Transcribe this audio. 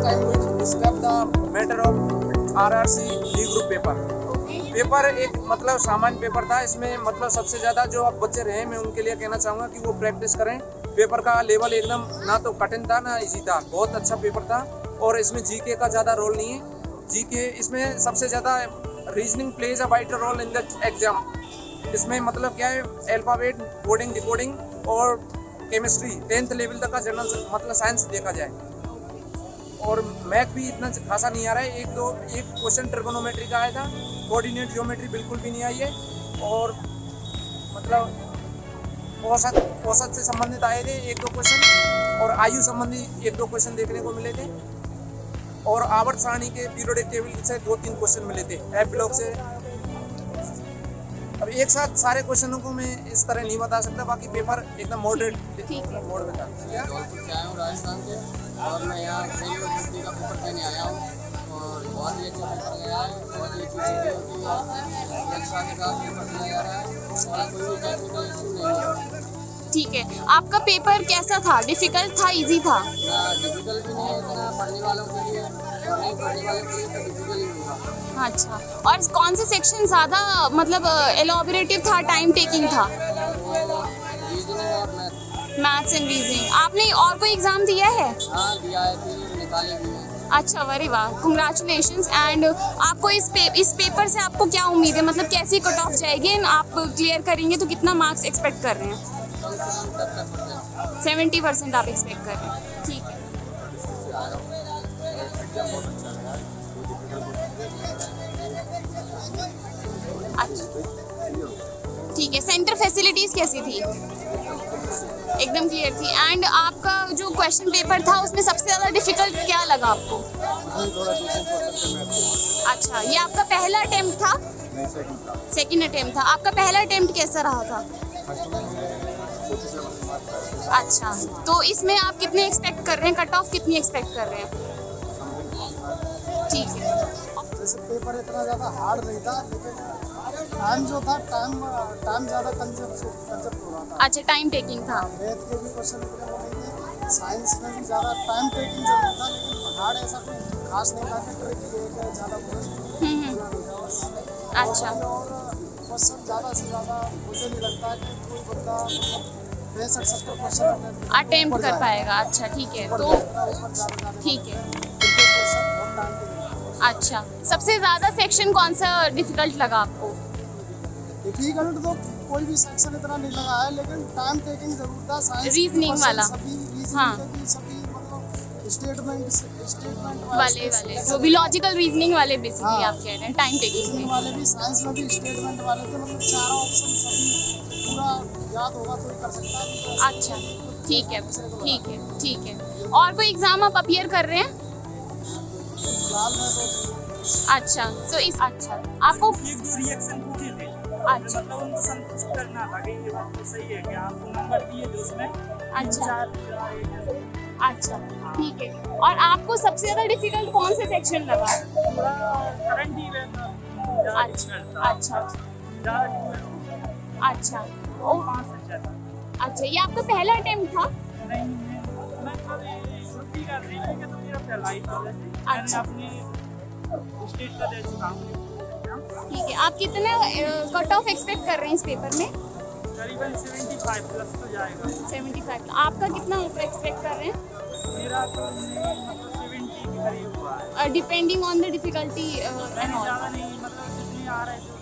time we discuss the matter of RRC D group paper. Paper. एक मतलब सामान्य paper था इसमें मतलब सबसे ज़्यादा जो अब बच्चे रहे मैं उनके लिए कहना चाहूँगा कि वो प्रैक्टिस करें। पेपर का लेवल एकदम ना तो कठिन था ना इजी था। बहुत अच्छा पेपर था और इसमें जीके का ज़्यादा रोल नहीं है। जीके इसमें सबसे ज़्यादा reasoning plays a vital role in the exam इसमें मतलब क्या है अल्फ़ाबेट कोडिंग डिकोडिंग और केमिस्ट्री टेंथ लेवल तक का जनरल मतलब साइंस देखा जाए। और मैथ भी इतना खासा नहीं आ रहा है। एक दो, एक क्वेश्चन ट्रिगोनोमेट्री का आया था। कोऑर्डिनेट जियोमेट्री बिल्कुल भी नहीं आई है। और मतलब औसत औसत से संबंधित आए थे एक दो क्वेश्चन। और आयु संबंधी एक दो क्वेश्चन देखने को मिले थे। और आवर्त सारणी के पीरियोडिक टेबल से दो तीन क्वेश्चन मिले थे। एप ब्लॉक से अब एक साथ सारे क्वेश्चनों को मैं इस तरह नहीं बता सकता बाकी पेपर एकदम मॉडरेट ठीक है। मैं तो आया हूँ राजस्थान से और मैं यहाँ रेलवे का पेपर देने आया हूँ। और बहुत ही अच्छा पेपर गया है बहुत ही अच्छी चीज़ें होती है। परीक्षा के साथ पेपर दिया जा रहा है और कोई भी टेक्निकल इशू नहीं है ठीक है। आपका पेपर कैसा था? डिफ़िकल्ट था इजी था? डिफ़िकल्ट भी नहीं है इतना पढ़ने वालों के अच्छा। और कौन से सेक्शन ज़्यादा मतलब एलोबरेटिव था टाइम टेकिंग था? मैथ्स एंड रीजनिंग आपने और कोई एग्ज़ाम दिया है? अच्छा वेरी वाह। कंग्रेचुलेशन एंड आपको इस पे इस पेपर से आपको क्या उम्मीद है? मतलब कैसी कट ऑफ़ जाएगी एंड आप क्लियर करेंगे तो कितना मार्क्स एक्सपेक्ट कर रहे हैं? सेवेंटी परसेंट आप एक्सपेक्ट कर रहे है। ठीक है। सेंटर फैसिलिटीज़ कैसी थी? एकदम क्लियर थी। एंड आपका जो क्वेश्चन पेपर था, उसमें सबसे ज़्यादा डिफ़िकल्ट क्या लगा आपको? अच्छा ये आपका पहला अटेम्प्ट था? सेकंड अटेम्प्ट था। आपका पहला अटेम्प्ट कैसा रहा था? अच्छा तो इसमें आप कितने एक्सपेक्ट कर रहे हैं? कट ऑफ़ कितनी एक्सपेक्ट कर रहे हैं? जैसे पेपर इतना ज़्यादा हार्ड नहीं था लेकिन टाइम जो था टाइम टाइम ज़्यादा कंजप्ट हो रहा था। अच्छा टाइम टेकिंग था। मैथ के भी क्वेश्चन इतने वो नहीं थे साइंस में भी ज़्यादा टाइम टेकिंग ज़रूर था लेकिन हार्ड ऐसा कोई खास नहीं था कि ट्रिक ये ज़्यादा अच्छा। क्वेश्चन ज़्यादा से ज़्यादा मुझे नहीं लगता कि कोई बंदा अटेम्प्ट कर पाएगा। अच्छा ठीक है तो ठीक है। अच्छा। सबसे ज़्यादा सेक्शन कौन सा डिफ़िकल्ट लगा आपको? डिफ़िकल्ट तो कोई भी सेक्शन इतना नहीं लगा है लेकिन टाइम टेकिंग ज़रूर था साइंस Reasoning वाला। सभी रीजनिंग हाँ। सभी मतलब स्टेटमेंट स्टेटमेंट वाले वाले जो भी लॉजिकल रीजनिंग वाले बेसिकली हाँ। आप कह रहे हैं टाइम टेकिंग वाले भी साइंस में भी स्टेटमेंट वाले थे मतलब चारों ऑप्शन सभी पूरा याद होगा तो कर सकता है। अच्छा ठीक है ठीक है ठीक है। और कोई एग्ज़ाम आप अपियर कर रहे हैं? अच्छा तो इस अच्छा आपको एक दो रिएक्शन पूछे थे। अच्छा। मतलब उनको संतुष्ट करना था कि ये बात तो सही है कि आपको नंबर दिए थे उसमें। अच्छा। अच्छा ठीक है। और आपको सबसे ज़्यादा डिफ़िकल्ट कौन से सेक्शन लगा? थोड़ा करंट इवेंट अच्छा अच्छा। अच्छा अच्छा अच्छा ये आपका पहला अटेम्प्ट था? तो ही मैंने अच्छा। स्टेट का दे चुका हूँ ठीक है आप कितना कट ऑफ़ एक्सपेक्ट कर रहे हैं इस पेपर में? करीबन 75 प्लस तो जाएगा। 75 आपका कितना ऊपर एक्सपेक्ट कर रहे हैं? मेरा तो मतलब 70 के करीब हुआ है। Depending on the difficulty and all ज़्यादा नहीं मतलब जितने आ रहे थे